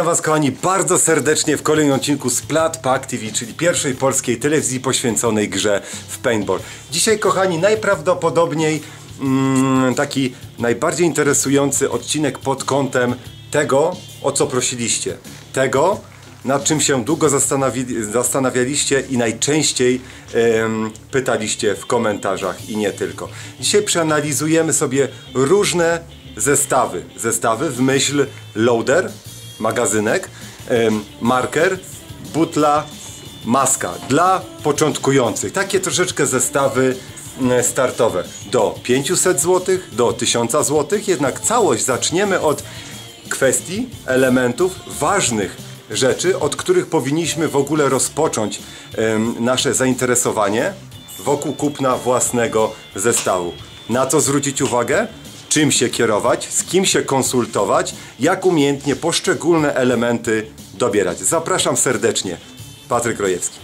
Witam Was kochani bardzo serdecznie w kolejnym odcinku z Plat Pack TV, czyli pierwszej polskiej telewizji poświęconej grze w paintball. Dzisiaj kochani najprawdopodobniej mm, taki najbardziej interesujący odcinek pod kątem tego, o co prosiliście. Tego, nad czym się długo zastanawi zastanawialiście i najczęściej em, pytaliście w komentarzach i nie tylko. Dzisiaj przeanalizujemy sobie różne zestawy. Zestawy w myśl loader, magazynek, marker, butla, maska dla początkujących. Takie troszeczkę zestawy startowe do 500 zł, do 1000 zł, jednak całość zaczniemy od kwestii, elementów ważnych rzeczy, od których powinniśmy w ogóle rozpocząć nasze zainteresowanie wokół kupna własnego zestawu. Na co zwrócić uwagę? Czym się kierować, z kim się konsultować, jak umiejętnie poszczególne elementy dobierać. Zapraszam serdecznie. Patryk Rojewski.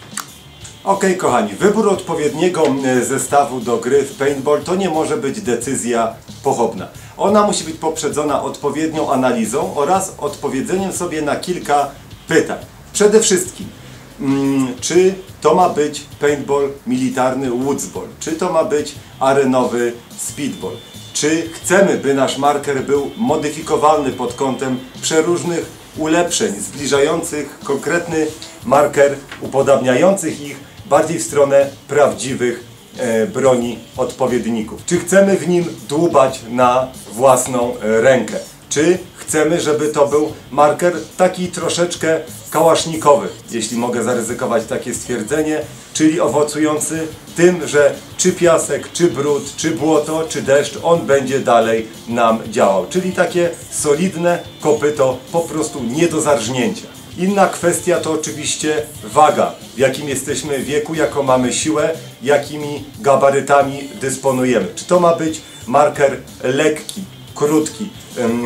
Ok, kochani, wybór odpowiedniego zestawu do gry w paintball to nie może być decyzja pochopna. Ona musi być poprzedzona odpowiednią analizą oraz odpowiedzeniem sobie na kilka pytań. Przede wszystkim, mm, czy to ma być paintball militarny woodsball, czy to ma być arenowy speedball, czy chcemy, by nasz marker był modyfikowalny pod kątem przeróżnych ulepszeń zbliżających konkretny marker, upodabniających ich bardziej w stronę prawdziwych e, broni odpowiedników. Czy chcemy w nim dłubać na własną e, rękę? Czy chcemy, żeby to był marker taki troszeczkę kałasznikowy, jeśli mogę zaryzykować takie stwierdzenie, czyli owocujący tym, że czy piasek, czy brud, czy błoto, czy deszcz, on będzie dalej nam działał. Czyli takie solidne kopyto, po prostu nie do zarżnięcia. Inna kwestia to oczywiście waga, w jakim jesteśmy wieku, jaką mamy siłę, jakimi gabarytami dysponujemy. Czy to ma być marker lekki, krótki,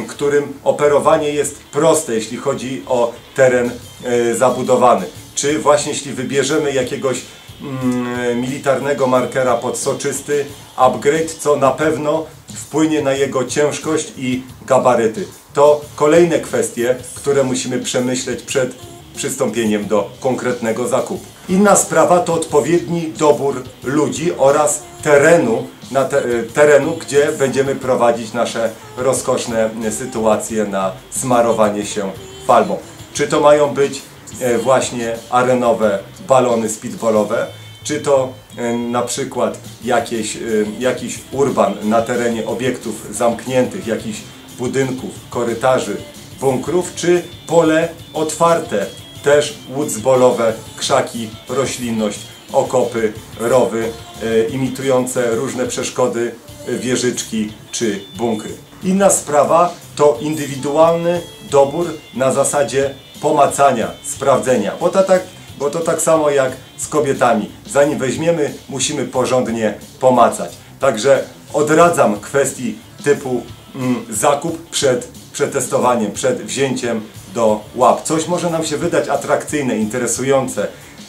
którym operowanie jest proste, jeśli chodzi o teren e, zabudowany. Czy właśnie jeśli wybierzemy jakiegoś mm, militarnego markera pod soczysty upgrade, co na pewno wpłynie na jego ciężkość i gabaryty. To kolejne kwestie, które musimy przemyśleć przed przystąpieniem do konkretnego zakupu. Inna sprawa to odpowiedni dobór ludzi oraz terenu, na te, terenu, gdzie będziemy prowadzić nasze rozkoszne sytuacje na smarowanie się falbą. Czy to mają być e, właśnie arenowe balony speedballowe, czy to na przykład jakieś, jakiś urban na terenie obiektów zamkniętych, jakichś budynków, korytarzy, bunkrów, czy pole otwarte, też woodsballowe, krzaki, roślinność, okopy, rowy, e, imitujące różne przeszkody, e, wieżyczki czy bunkry. Inna sprawa to indywidualny dobór na zasadzie pomacania, sprawdzenia, bo to tak, bo to tak samo jak z kobietami. Zanim weźmiemy, musimy porządnie pomacać. Także odradzam kwestii typu mm, zakup przed przetestowaniem, przed wzięciem do łap. Coś może nam się wydać atrakcyjne, interesujące,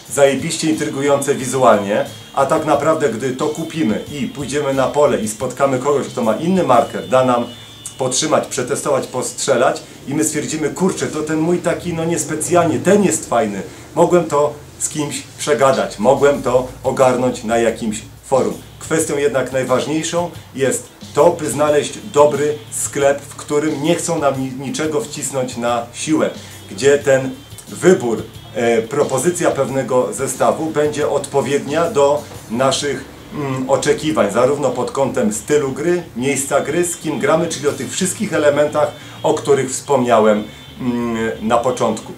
zajebiście intrygujące wizualnie, a tak naprawdę gdy to kupimy i pójdziemy na pole i spotkamy kogoś, kto ma inny marker, da nam potrzymać, przetestować, postrzelać i my stwierdzimy, kurczę, to ten mój taki, no niespecjalnie, ten jest fajny. Mogłem to z kimś przegadać, mogłem to ogarnąć na jakimś forum. Kwestią jednak najważniejszą jest to, by znaleźć dobry sklep, w którym nie chcą nam ni- niczego wcisnąć na siłę, gdzie ten wybór, e, propozycja pewnego zestawu będzie odpowiednia do naszych mm, oczekiwań, zarówno pod kątem stylu gry, miejsca gry, z kim gramy, czyli o tych wszystkich elementach, o których wspomniałem mm, na początku.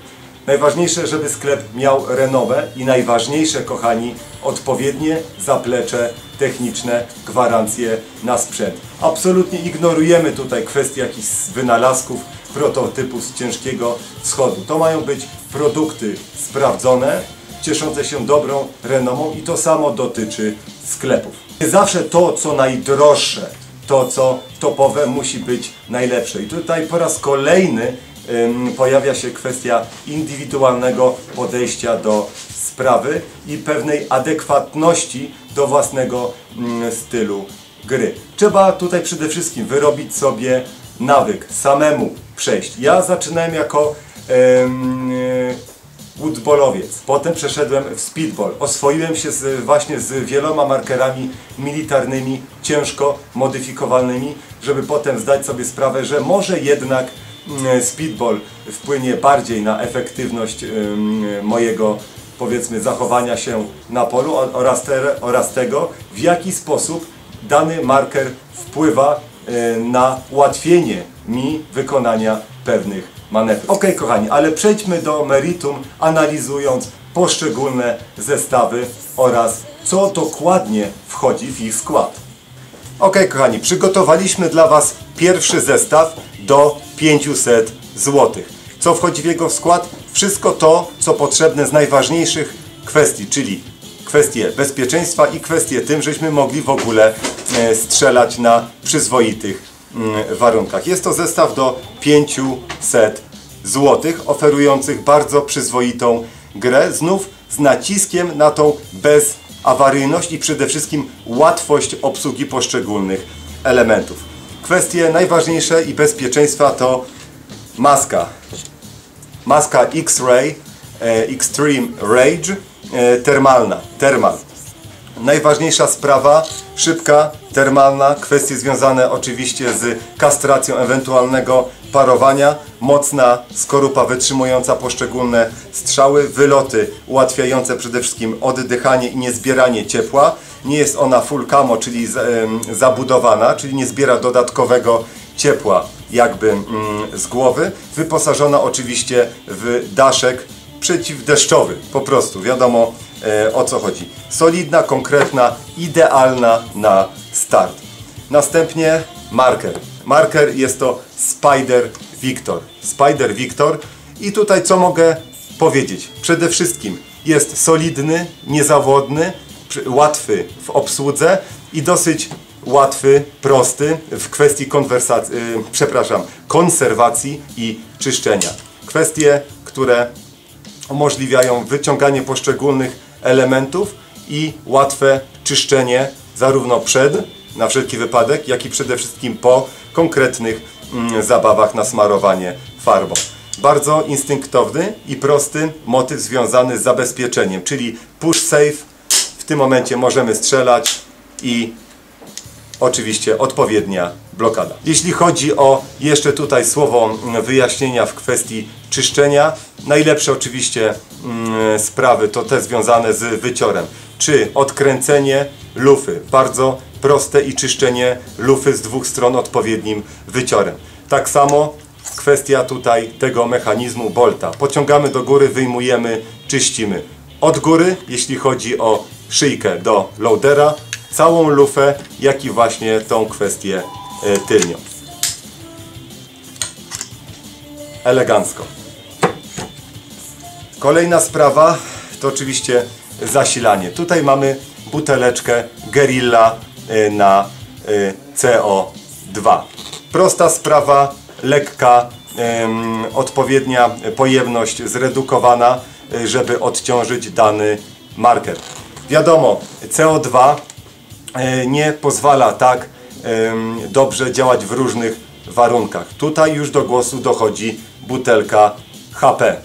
Najważniejsze, żeby sklep miał renowę i najważniejsze, kochani, odpowiednie zaplecze techniczne, gwarancje na sprzęt. Absolutnie ignorujemy tutaj kwestii jakichś wynalazków, prototypów z ciężkiego wschodu. To mają być produkty sprawdzone, cieszące się dobrą renomą i to samo dotyczy sklepów. Zawsze to, co najdroższe, to, co topowe, musi być najlepsze. I tutaj po raz kolejny pojawia się kwestia indywidualnego podejścia do sprawy i pewnej adekwatności do własnego mm, stylu gry. Trzeba tutaj przede wszystkim wyrobić sobie nawyk, samemu przejść. Ja zaczynałem jako e, woodballowiec, potem przeszedłem w speedball. Oswoiłem się z, właśnie z wieloma markerami militarnymi, ciężko modyfikowalnymi, żeby potem zdać sobie sprawę, że może jednak mm, speedball wpłynie bardziej na efektywność mojego powiedzmy zachowania się na polu oraz, te, oraz tego, w jaki sposób dany marker wpływa e, na ułatwienie mi wykonania pewnych manewrów. Ok, kochani, ale przejdźmy do meritum, analizując poszczególne zestawy oraz co dokładnie wchodzi w ich skład. Ok, kochani, przygotowaliśmy dla Was pierwszy zestaw do 500 zł. Co wchodzi w jego skład? Wszystko to, co potrzebne z najważniejszych kwestii, czyli kwestie bezpieczeństwa i kwestie tym, żeśmy mogli w ogóle e, strzelać na przyzwoitych mm, warunkach. Jest to zestaw do 500 zł, oferujących bardzo przyzwoitą grę, znów z naciskiem na tą bezawaryjność i przede wszystkim łatwość obsługi poszczególnych elementów. Kwestie najważniejsze i bezpieczeństwa to maska. Maska X-Ray e, Extreme Rage e, termalna, termal. Najważniejsza sprawa, szybka, termalna, kwestie związane oczywiście z kastracją ewentualnego parowania, mocna skorupa wytrzymująca poszczególne strzały, wyloty ułatwiające przede wszystkim oddychanie i niezbieranie ciepła. Nie jest ona full camo, czyli zabudowana, czyli nie zbiera dodatkowego ciepła jakby mm, z głowy. Wyposażona oczywiście w daszek przeciwdeszczowy, po prostu, wiadomo e, o co chodzi. Solidna, konkretna, idealna na start. Następnie marker. Marker jest to Spider Victor. Spider Victor i tutaj co mogę powiedzieć? Przede wszystkim jest solidny, niezawodny, łatwy w obsłudze i dosyć łatwy, prosty w kwestii konwersacji, yy, przepraszam, konserwacji i czyszczenia. Kwestie, które umożliwiają wyciąganie poszczególnych elementów i łatwe czyszczenie zarówno przed, na wszelki wypadek, jak i przede wszystkim po konkretnych mm, zabawach na smarowanie farbą. Bardzo instynktowny i prosty motyw związany z zabezpieczeniem, czyli push safe. W tym momencie możemy strzelać i oczywiście odpowiednia blokada. Jeśli chodzi o jeszcze tutaj słowo mm, wyjaśnienia w kwestii czyszczenia, najlepsze oczywiście mm, sprawy to te związane z wyciorem. Czy odkręcenie lufy, bardzo proste i czyszczenie lufy z dwóch stron odpowiednim wyciorem. Tak samo kwestia tutaj tego mechanizmu bolta. Pociągamy do góry, wyjmujemy, czyścimy. Od góry, jeśli chodzi o szyjkę do loadera, całą lufę, jak i właśnie tą kwestię e, tylnią. Elegancko. Kolejna sprawa to oczywiście zasilanie. Tutaj mamy buteleczkę Guerilla e, na e, CO2. Prosta sprawa, lekka, odpowiednia pojemność zredukowana, żeby odciążyć dany marker. Wiadomo, CO2 e, nie pozwala tak dobrze działać w różnych warunkach. Tutaj już do głosu dochodzi butelka HP,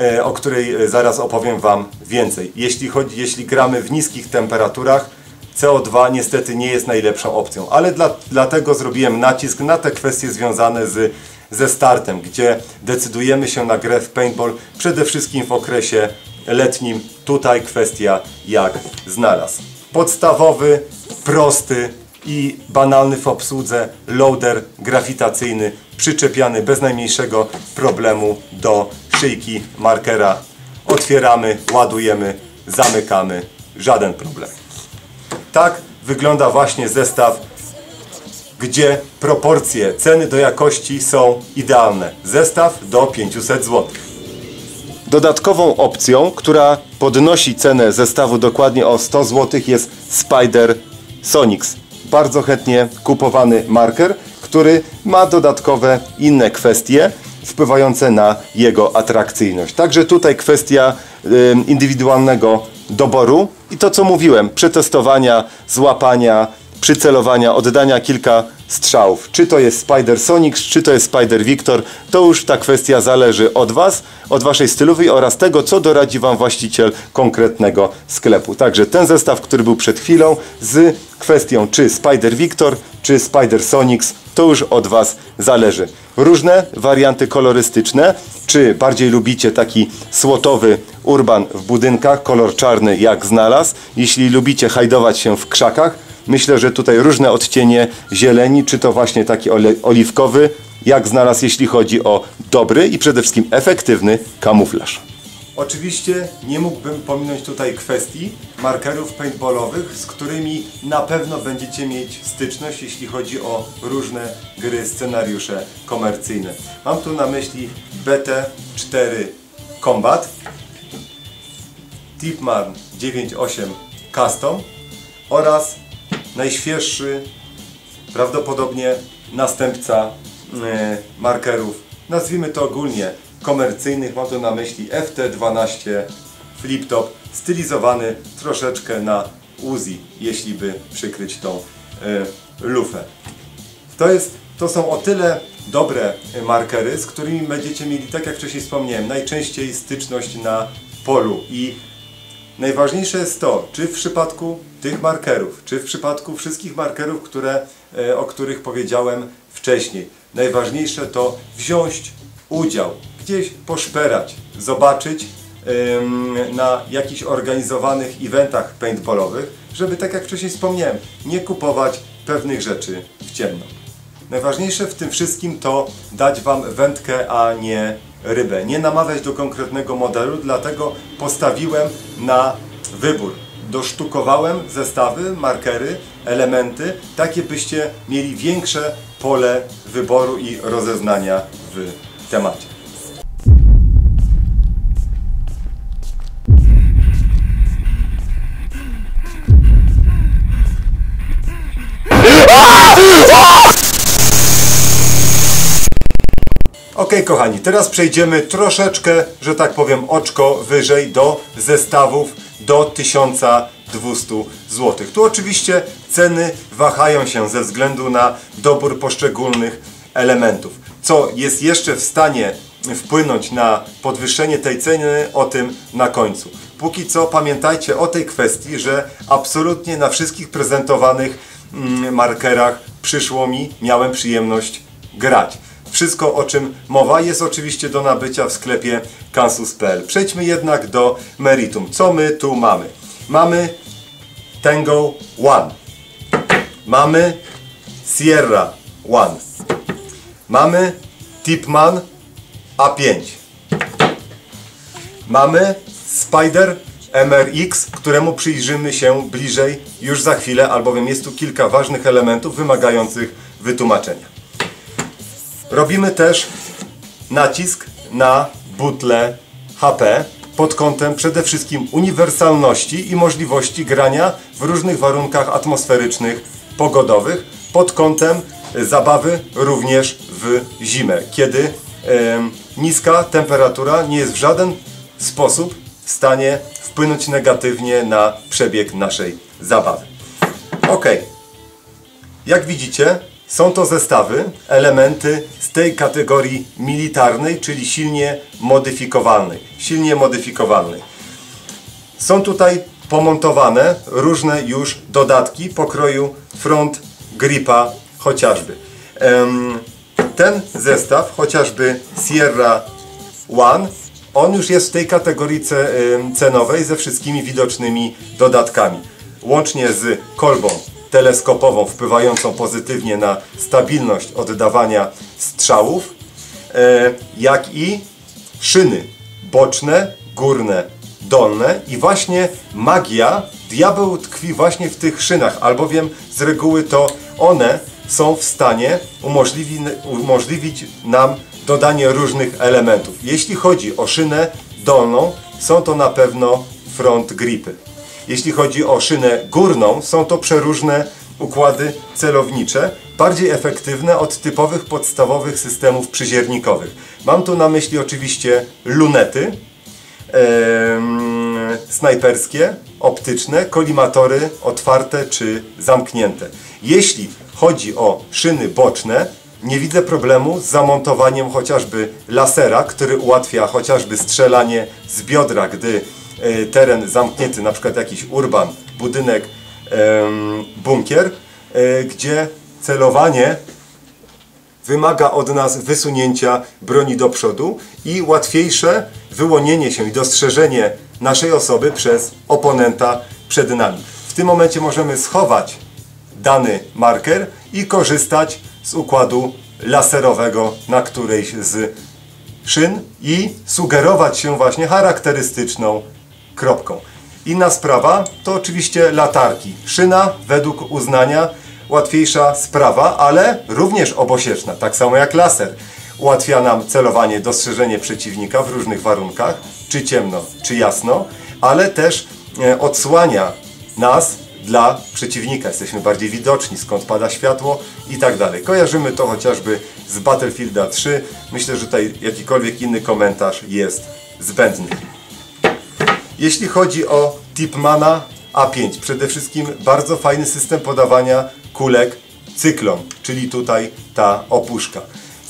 e, o której e, zaraz opowiem Wam więcej. Jeśli, chodzi, jeśli gramy w niskich temperaturach, CO2 niestety nie jest najlepszą opcją, ale dla, dlatego zrobiłem nacisk na te kwestie związane z, ze startem, gdzie decydujemy się na grę w paintball przede wszystkim w okresie letnim. Tutaj kwestia jak znalazł. Podstawowy, prosty i banalny w obsłudze loader grawitacyjny przyczepiany bez najmniejszego problemu do szyjki markera. Otwieramy, ładujemy, zamykamy, żaden problem. Tak wygląda właśnie zestaw, gdzie proporcje ceny do jakości są idealne. Zestaw do 500 zł. Dodatkową opcją, która podnosi cenę zestawu dokładnie o 100 zł jest Spider Sonix. Bardzo chętnie kupowany marker, który ma dodatkowe inne kwestie wpływające na jego atrakcyjność. Także tutaj kwestia indywidualnego doboru i to co mówiłem, przetestowania, złapania, przycelowania, oddania kilka strzałów. Czy to jest Spider Sonix, czy to jest Spider Victor, to już ta kwestia zależy od Was, od Waszej stylowej oraz tego, co doradzi Wam właściciel konkretnego sklepu. Także ten zestaw, który był przed chwilą z kwestią czy Spider Victor, czy Spider Sonix, to już od Was zależy. Różne warianty kolorystyczne, czy bardziej lubicie taki słotowy urban w budynkach, kolor czarny jak znalazł. Jeśli lubicie hajdować się w krzakach, myślę, że tutaj różne odcienie zieleni, czy to właśnie taki oliwkowy, jak znalazł, jeśli chodzi o dobry i przede wszystkim efektywny kamuflaż. Oczywiście nie mógłbym pominąć tutaj kwestii markerów paintballowych, z którymi na pewno będziecie mieć styczność, jeśli chodzi o różne gry, scenariusze komercyjne. Mam tu na myśli BT4 Combat, Tipman 9.8 Custom oraz najświeższy, prawdopodobnie następca e, markerów, nazwijmy to ogólnie komercyjnych, mam tu na myśli FT12 Flip Top, stylizowany troszeczkę na Uzi, jeśli by przykryć tą e, lufę. To, jest, to są o tyle dobre markery, z którymi będziecie mieli, tak jak wcześniej wspomniałem, najczęściej styczność na polu. I Najważniejsze jest to, czy w przypadku tych markerów, czy w przypadku wszystkich markerów, które, e, o których powiedziałem wcześniej. Najważniejsze to wziąć udział, gdzieś poszperać, zobaczyć na jakichś organizowanych eventach paintballowych, żeby tak jak wcześniej wspomniałem, nie kupować pewnych rzeczy w ciemno. Najważniejsze w tym wszystkim to dać Wam wędkę, a nie rybę. Nie namawiać do konkretnego modelu, dlatego postawiłem na wybór. Dosztukowałem zestawy, markery, elementy, takie byście mieli większe pole wyboru i rozeznania w temacie. Ok, kochani, teraz przejdziemy troszeczkę, że tak powiem, oczko wyżej do zestawów do 1200 zł. Tu oczywiście ceny wahają się ze względu na dobór poszczególnych elementów. Co jest jeszcze w stanie wpłynąć na podwyższenie tej ceny, o tym na końcu. Póki co pamiętajcie o tej kwestii, że absolutnie na wszystkich prezentowanych mm, markerach przyszło mi, miałem przyjemność grać. Wszystko o czym mowa jest oczywiście do nabycia w sklepie Kansus.pl. Przejdźmy jednak do meritum. Co my tu mamy? Mamy Tango One. Mamy Sierra One. Mamy Tipman A5. Mamy Spider MRX, któremu przyjrzymy się bliżej już za chwilę, albowiem jest tu kilka ważnych elementów wymagających wytłumaczenia. Robimy też nacisk na butle HP pod kątem przede wszystkim uniwersalności i możliwości grania w różnych warunkach atmosferycznych, pogodowych, pod kątem zabawy również w zimę, kiedy niska temperatura nie jest w żaden sposób w stanie wpłynąć negatywnie na przebieg naszej zabawy. Ok, jak widzicie, są to zestawy, elementy z tej kategorii militarnej, czyli silnie modyfikowalnej. Silnie modyfikowalnej. Są tutaj pomontowane różne już dodatki pokroju front gripa chociażby. Ten zestaw, chociażby Sierra One, on już jest w tej kategorii cenowej ze wszystkimi widocznymi dodatkami. Łącznie z kolbą teleskopową wpływającą pozytywnie na stabilność oddawania strzałów, e, jak i szyny boczne, górne, dolne i właśnie magia, diabeł tkwi właśnie w tych szynach, albowiem z reguły to one są w stanie umożliwi, umożliwić nam dodanie różnych elementów. Jeśli chodzi o szynę dolną, są to na pewno front gripy. Jeśli chodzi o szynę górną, są to przeróżne układy celownicze, bardziej efektywne od typowych podstawowych systemów przyziernikowych. Mam tu na myśli oczywiście lunety, snajperskie, optyczne, kolimatory otwarte czy zamknięte. Jeśli chodzi o szyny boczne, nie widzę problemu z zamontowaniem chociażby lasera, który ułatwia chociażby strzelanie z biodra, gdy teren zamknięty, na przykład jakiś urban, budynek, bunkier, e, gdzie celowanie wymaga od nas wysunięcia broni do przodu i łatwiejsze wyłonienie się i dostrzeżenie naszej osoby przez oponenta przed nami. W tym momencie możemy schować dany marker i korzystać z układu laserowego na którejś z szyn i sugerować się właśnie charakterystyczną kropką. Inna sprawa to oczywiście latarki. Szyna według uznania łatwiejsza sprawa, ale również obosieczna, tak samo jak laser. Ułatwia nam celowanie, dostrzeżenie przeciwnika w różnych warunkach, czy ciemno, czy jasno, ale też e, odsłania nas dla przeciwnika. Jesteśmy bardziej widoczni, skąd pada światło i tak dalej. Kojarzymy to chociażby z Battlefielda 3. Myślę, że tutaj jakikolwiek inny komentarz jest zbędny. Jeśli chodzi o Tipmana A5, przede wszystkim bardzo fajny system podawania kulek cyklon, czyli tutaj ta opuszka.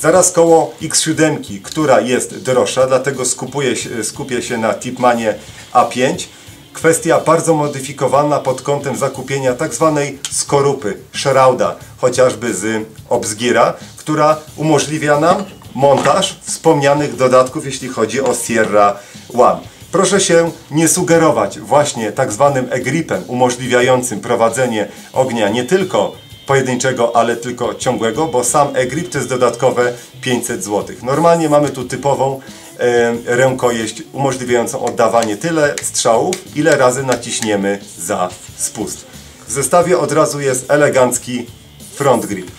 Zaraz koło X7, która jest droższa, dlatego skupuję skupię się na Tipmanie A5. Kwestia bardzo modyfikowana pod kątem zakupienia tak zwanej skorupy, shrouda, chociażby z Obsgira, która umożliwia nam montaż wspomnianych dodatków, jeśli chodzi o Sierra One. Proszę się nie sugerować właśnie tak zwanym e-gripem umożliwiającym prowadzenie ognia nie tylko pojedynczego, ale tylko ciągłego, bo sam e-grip to jest dodatkowe 500 zł. Normalnie mamy tu typową e, rękojeść umożliwiającą oddawanie tyle strzałów, ile razy naciśniemy za spust. W zestawie od razu jest elegancki front grip.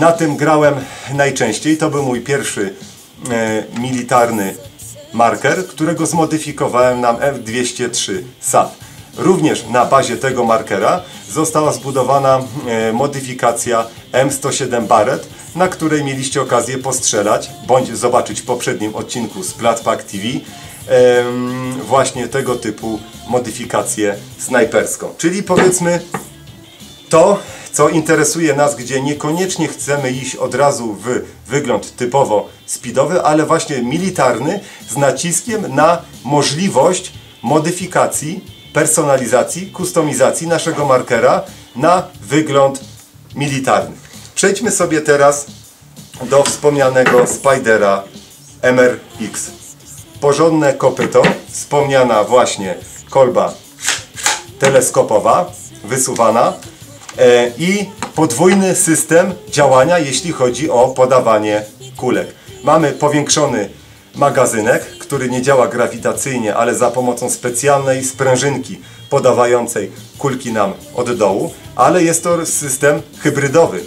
Na tym grałem najczęściej. To był mój pierwszy e, militarny marker, którego zmodyfikowałem na F203 SAP. Również na bazie tego markera została zbudowana e, modyfikacja M107 Barrett, na której mieliście okazję postrzelać, bądź zobaczyć w poprzednim odcinku z Platpack TV właśnie tego typu modyfikację snajperską. Czyli powiedzmy to, co interesuje nas, gdzie niekoniecznie chcemy iść od razu w wygląd typowo speedowy, ale właśnie militarny z naciskiem na możliwość modyfikacji, personalizacji, kustomizacji naszego markera na wygląd militarny. Przejdźmy sobie teraz do wspomnianego Spidera MRX. Porządne kopyto, wspomniana właśnie kolba teleskopowa, wysuwana e, i podwójny system działania, jeśli chodzi o podawanie kulek. Mamy powiększony magazynek, który nie działa grawitacyjnie, ale za pomocą specjalnej sprężynki podawającej kulki nam od dołu, ale jest to system hybrydowy,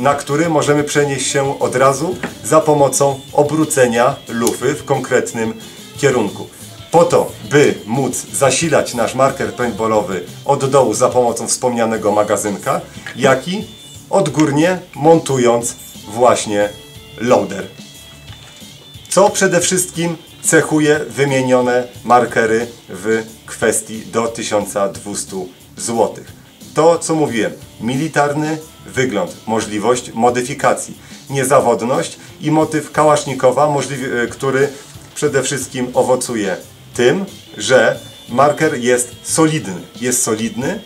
na który możemy przenieść się od razu za pomocą obrócenia lufy w konkretnym kierunku. Po to, by móc zasilać nasz marker paintballowy od dołu za pomocą wspomnianego magazynka, jak i odgórnie montując właśnie loader. Co przede wszystkim cechuje wymienione markery w kwestii do 1200 zł. To co mówiłem, militarny wygląd, możliwość modyfikacji, niezawodność i motyw kałasznikowa, który przede wszystkim owocuje tym, że marker jest solidny. Jest solidny,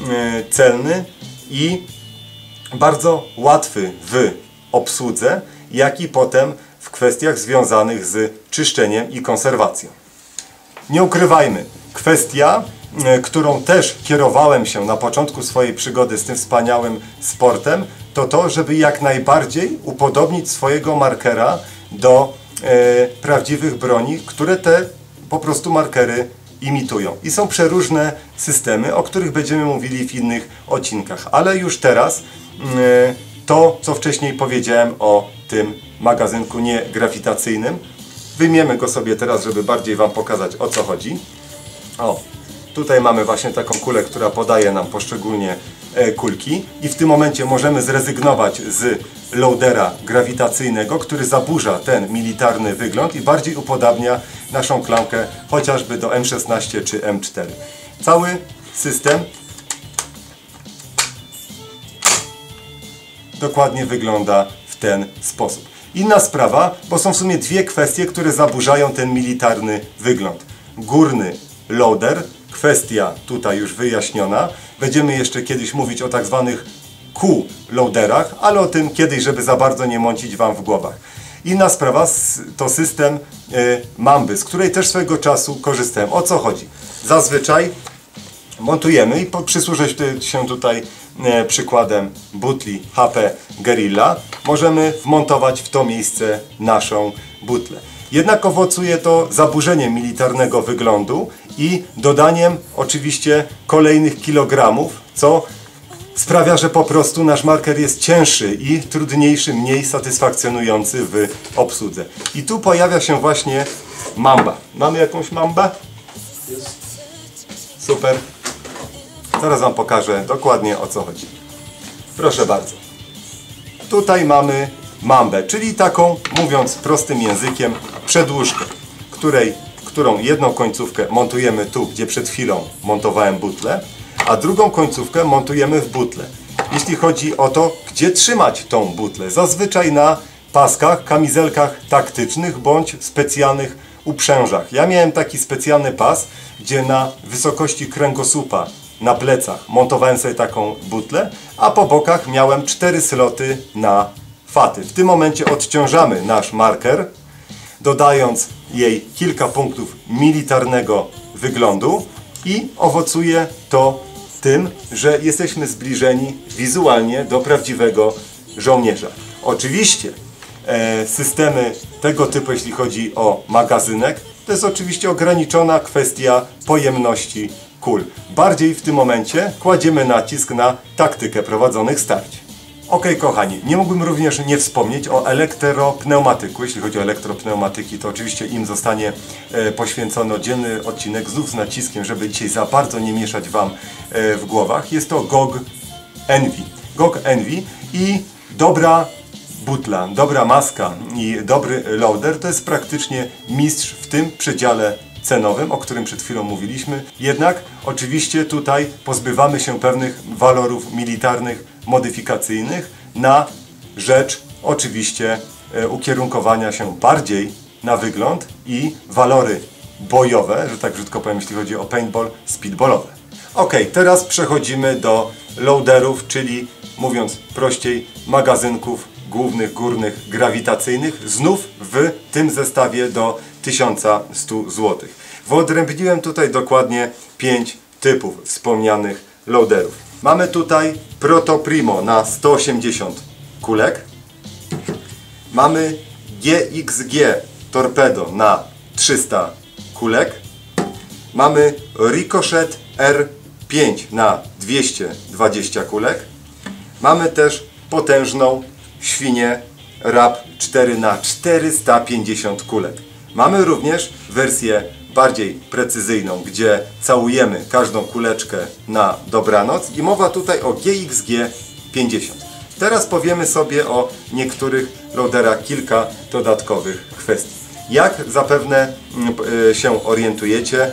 yy, celny i bardzo łatwy w obsłudze, jak i potem w kwestiach związanych z czyszczeniem i konserwacją. Nie ukrywajmy, kwestia, yy, którą też kierowałem się na początku swojej przygody z tym wspaniałym sportem, to to, żeby jak najbardziej upodobnić swojego markera do e, prawdziwych broni, które te po prostu markery imitują. I są przeróżne systemy, o których będziemy mówili w innych odcinkach. Ale już teraz e, to, co wcześniej powiedziałem o tym magazynku niegrawitacyjnym, wyjmiemy go sobie teraz, żeby bardziej Wam pokazać o co chodzi. O, tutaj mamy właśnie taką kulę, która podaje nam poszczególnie e, kulki i w tym momencie możemy zrezygnować z loadera grawitacyjnego, który zaburza ten militarny wygląd i bardziej upodabnia naszą klamkę chociażby do M16 czy M4. Cały system dokładnie wygląda ten sposób. Inna sprawa, bo są w sumie dwie kwestie, które zaburzają ten militarny wygląd. Górny loader, kwestia tutaj już wyjaśniona. Będziemy jeszcze kiedyś mówić o tak zwanych Q-loaderach, ale o tym kiedyś, żeby za bardzo nie mącić Wam w głowach. Inna sprawa to system y, Mamby, z której też swego czasu korzystałem. O co chodzi? Zazwyczaj montujemy i przysłużę się tutaj e, przykładem butli HP Guerrilla. Możemy wmontować w to miejsce naszą butlę. Jednak owocuje to zaburzeniem militarnego wyglądu i dodaniem oczywiście kolejnych kilogramów, co sprawia, że po prostu nasz marker jest cięższy i trudniejszy, mniej satysfakcjonujący w obsłudze. I tu pojawia się właśnie mamba. Mamy jakąś mambę? Super. Zaraz Wam pokażę dokładnie o co chodzi. Proszę bardzo. Tutaj mamy mambę, czyli taką, mówiąc prostym językiem, przedłużkę, której, którą jedną końcówkę montujemy tu, gdzie przed chwilą montowałem butlę, a drugą końcówkę montujemy w butlę. Jeśli chodzi o to, gdzie trzymać tą butlę, zazwyczaj na paskach, kamizelkach taktycznych bądź specjalnych uprzężach. Ja miałem taki specjalny pas, gdzie na wysokości kręgosłupa na plecach montowałem sobie taką butlę, a po bokach miałem cztery sloty na faty. W tym momencie odciążamy nasz marker, dodając jej kilka punktów militarnego wyglądu i owocuje to tym, że jesteśmy zbliżeni wizualnie do prawdziwego żołnierza. Oczywiście e, systemy tego typu, jeśli chodzi o magazynek, to jest oczywiście ograniczona kwestia pojemności kul. Bardziej w tym momencie kładziemy nacisk na taktykę prowadzonych starć. Ok, kochani, nie mógłbym również nie wspomnieć o elektropneumatyku. Jeśli chodzi o elektropneumatyki, to oczywiście im zostanie e, poświęcony oddzielny odcinek, znów z naciskiem, żeby dzisiaj za bardzo nie mieszać Wam e, w głowach. Jest to GOG Envy. GOG Envy i dobra butla, dobra maska i dobry loader to jest praktycznie mistrz w tym przedziale cenowym, o którym przed chwilą mówiliśmy. Jednak oczywiście tutaj pozbywamy się pewnych walorów militarnych, modyfikacyjnych na rzecz oczywiście e, ukierunkowania się bardziej na wygląd i walory bojowe, że tak brzydko powiem, jeśli chodzi o paintball, speedballowe. Ok, teraz przechodzimy do loaderów, czyli mówiąc prościej, magazynków głównych, górnych, grawitacyjnych, znów w tym zestawie do 1100 zł. Wyodrębniłem tutaj dokładnie 5 typów wspomnianych loaderów. Mamy tutaj Proto Primo na 180 kulek. Mamy GXG Torpedo na 300 kulek. Mamy Ricochet R5 na 220 kulek. Mamy też potężną świnię RAP 4 na 450 kulek. Mamy również wersję bardziej precyzyjną, gdzie całujemy każdą kuleczkę na dobranoc i mowa tutaj o GXG 50. Teraz powiemy sobie o niektórych loaderach kilka dodatkowych kwestii. Jak zapewne mm, e, się orientujecie,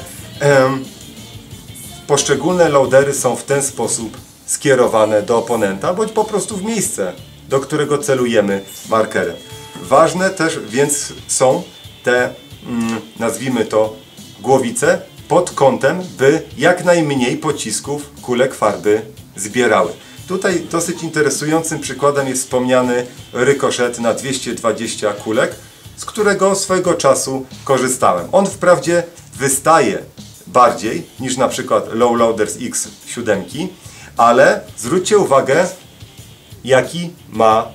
poszczególne loadery są w ten sposób skierowane do oponenta, bądź po prostu w miejsce, do którego celujemy markerem. Ważne też więc są te, mm, nazwijmy to, głowice pod kątem, by jak najmniej pocisków kulek farby zbierały. Tutaj dosyć interesującym przykładem jest wspomniany rykoszet na 220 kulek, z którego swego czasu korzystałem. On wprawdzie wystaje bardziej niż na przykład Low Loaders X7, ale zwróćcie uwagę, jaki ma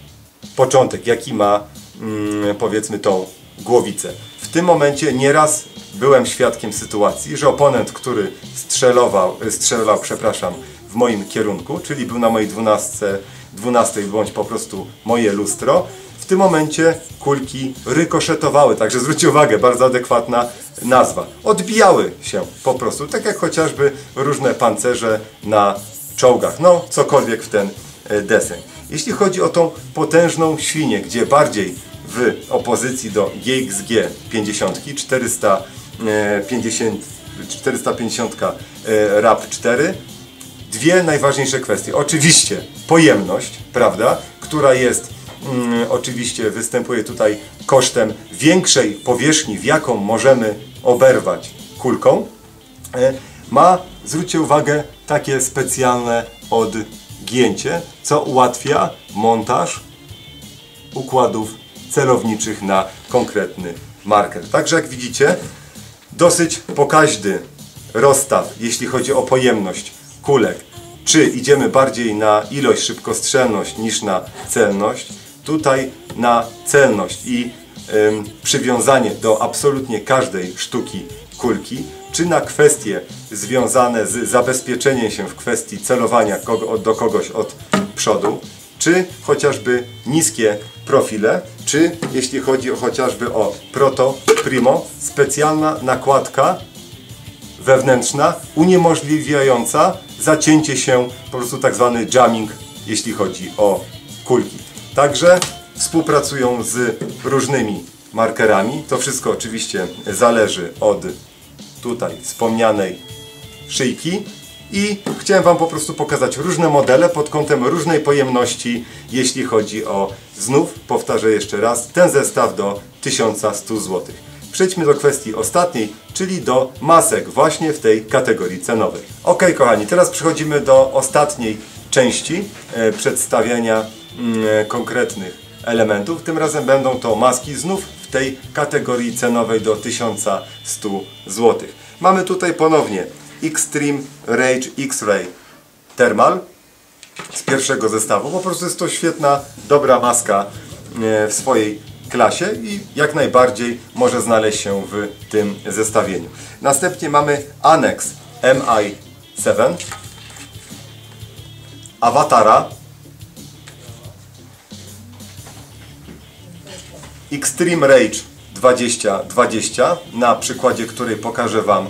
początek, jaki ma mm, powiedzmy tą głowicę. W tym momencie nieraz byłem świadkiem sytuacji, że oponent, który strzelował, strzelał, przepraszam, w moim kierunku, czyli był na mojej 12, 12 bądź po prostu moje lustro, w tym momencie kulki rykoszetowały, także zwróćcie uwagę, bardzo adekwatna nazwa. Odbijały się po prostu, tak jak chociażby różne pancerze na czołgach, no cokolwiek w ten e, deseń. Jeśli chodzi o tą potężną świnię, gdzie bardziej w opozycji do GXG 50, 400 50, 450 RAP 4 dwie najważniejsze kwestie. Oczywiście pojemność, prawda, która jest mm, oczywiście występuje tutaj kosztem większej powierzchni, w jaką możemy oberwać kulką, e, ma, zwróćcie uwagę, takie specjalne odgięcie, co ułatwia montaż układów celowniczych na konkretny marker. Także jak widzicie, dosyć pokaźny rozstaw, jeśli chodzi o pojemność kulek. Czy idziemy bardziej na ilość, szybkostrzelność niż na celność? Tutaj na celność i ym, przywiązanie do absolutnie każdej sztuki kulki, czy na kwestie związane z zabezpieczeniem się w kwestii celowania kogo, do kogoś od przodu, czy chociażby niskie profile, czy jeśli chodzi chociażby o Proto Primo, specjalna nakładka wewnętrzna uniemożliwiająca zacięcie się, po prostu tak zwany jamming, jeśli chodzi o kulki. Także współpracują z różnymi markerami. To wszystko oczywiście zależy od tutaj wspomnianej szyjki i chciałem Wam po prostu pokazać różne modele pod kątem różnej pojemności, jeśli chodzi o, znów powtarzę jeszcze raz, ten zestaw do 1100 zł. Przejdźmy do kwestii ostatniej, czyli do masek właśnie w tej kategorii cenowej. Ok, kochani, teraz przechodzimy do ostatniej części e, przedstawiania mm, e, konkretnych elementów. Tym razem będą to maski znów w tej kategorii cenowej do 1100 zł. Mamy tutaj ponownie Extreme Rage X-Ray Thermal z pierwszego zestawu. Po prostu jest to świetna, dobra maska e, w swojej klasie i jak najbardziej może znaleźć się w tym zestawieniu. Następnie mamy Annex MI7 Awatara Extreme Rage 2020 na przykładzie której pokażę Wam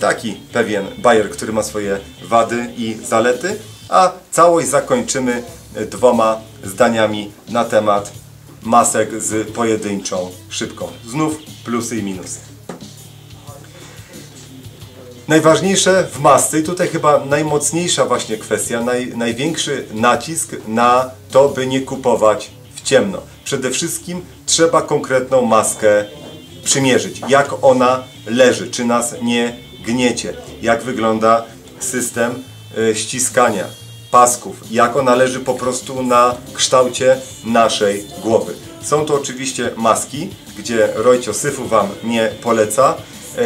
taki pewien bajer, który ma swoje wady i zalety, a całość zakończymy e, dwoma zdaniami na temat masek z pojedynczą szybką. Znów plusy i minusy. Najważniejsze w masce i tutaj chyba najmocniejsza właśnie kwestia, naj, największy nacisk na to, by nie kupować w ciemno. Przede wszystkim trzeba konkretną maskę przymierzyć. Jak ona leży, czy nas nie gniecie, jak wygląda system y, ściskania pasków, jak ona leży po prostu na kształcie naszej głowy. Są to oczywiście maski, gdzie Rojcio Syfu Wam nie poleca. E,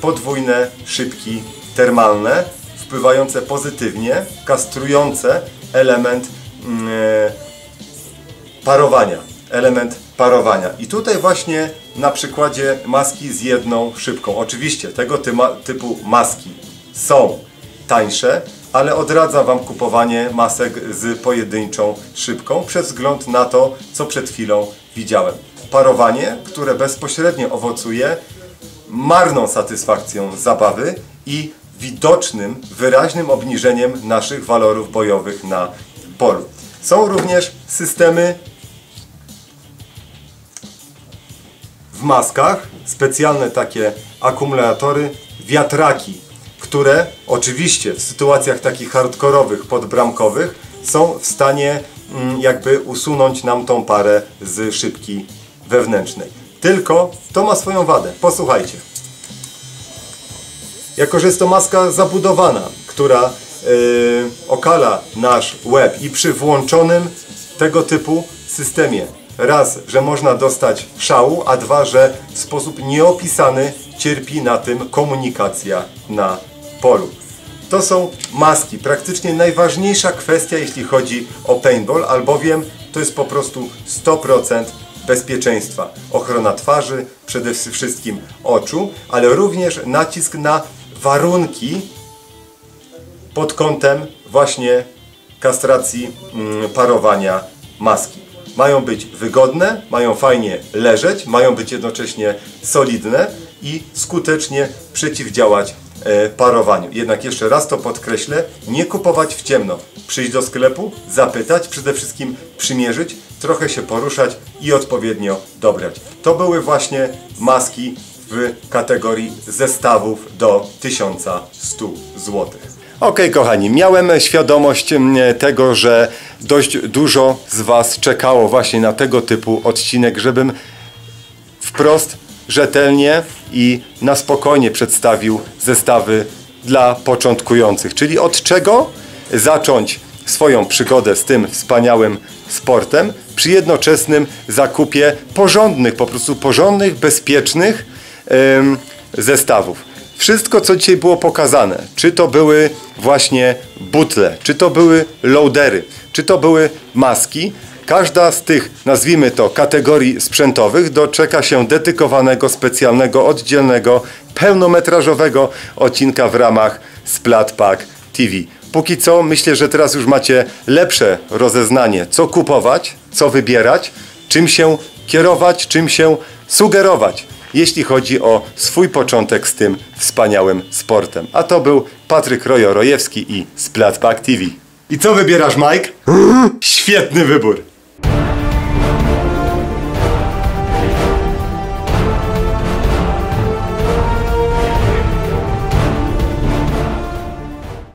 podwójne szybki termalne, wpływające pozytywnie, kastrujące element mm, e, parowania. Element parowania. I tutaj właśnie na przykładzie maski z jedną szybką. Oczywiście tego typu maski są tańsze, ale odradzam Wam kupowanie masek z pojedynczą szybką przez wzgląd na to, co przed chwilą widziałem. Parowanie, które bezpośrednio owocuje marną satysfakcją zabawy i widocznym, wyraźnym obniżeniem naszych walorów bojowych na polu. Są również systemy w maskach, specjalne takie akumulatory, wiatraki które oczywiście w sytuacjach takich hardkorowych, podbramkowych są w stanie mm, jakby usunąć nam tą parę z szybki wewnętrznej. Tylko to ma swoją wadę. Posłuchajcie. Jako, że jest to maska zabudowana, która yy, okala nasz łeb i przy włączonym tego typu systemie raz, że można dostać szału, a dwa, że w sposób nieopisany cierpi na tym komunikacja na polu. To są maski, praktycznie najważniejsza kwestia jeśli chodzi o paintball, albowiem to jest po prostu 100% bezpieczeństwa. Ochrona twarzy, przede wszystkim oczu, ale również nacisk na warunki pod kątem właśnie kastracji mm, parowania maski. Mają być wygodne, mają fajnie leżeć, mają być jednocześnie solidne i skutecznie przeciwdziałać E, parowaniu. Jednak jeszcze raz to podkreślę, nie kupować w ciemno. Przyjść do sklepu, zapytać, przede wszystkim przymierzyć, trochę się poruszać i odpowiednio dobrać. To były właśnie maski w kategorii zestawów do 1100 zł. Okej, kochani, miałem świadomość mm, tego, że dość dużo z Was czekało właśnie na tego typu odcinek, żebym wprost, rzetelnie i na spokojnie przedstawił zestawy dla początkujących. Czyli od czego zacząć swoją przygodę z tym wspaniałym sportem przy jednoczesnym zakupie porządnych, po prostu porządnych, bezpiecznych em, zestawów. Wszystko, co dzisiaj było pokazane, czy to były właśnie butle, czy to były loadery, czy to były maski, każda z tych, nazwijmy to, kategorii sprzętowych doczeka się dedykowanego, specjalnego, oddzielnego, pełnometrażowego odcinka w ramach Splat Pack TV. Póki co myślę, że teraz już macie lepsze rozeznanie, co kupować, co wybierać, czym się kierować, czym się sugerować, jeśli chodzi o swój początek z tym wspaniałym sportem. A to był Patryk Rojo-Rojewski i Splat Pack TV. I co wybierasz, Mike? Świetny wybór.